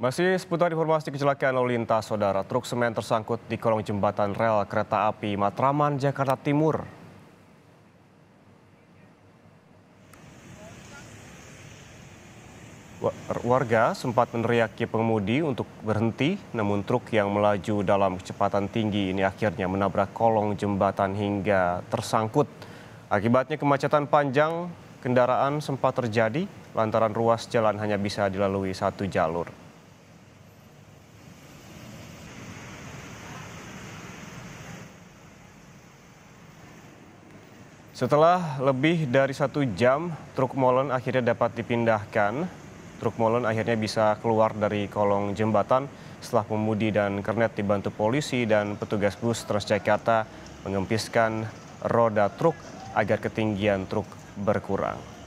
Masih seputar informasi kecelakaan lalu lintas, saudara. Truk semen tersangkut di kolong jembatan rel kereta api Matraman, Jakarta Timur. Warga sempat meneriaki pengemudi untuk berhenti, namun truk yang melaju dalam kecepatan tinggi ini akhirnya menabrak kolong jembatan hingga tersangkut. Akibatnya kemacetan panjang kendaraan sempat terjadi lantaran ruas jalan hanya bisa dilalui satu jalur. Setelah lebih dari satu jam, truk molen akhirnya dapat dipindahkan. Truk molen akhirnya bisa keluar dari kolong jembatan setelah pemudi dan kernet dibantu polisi dan petugas bus Transjakarta mengempiskan roda truk agar ketinggian truk berkurang.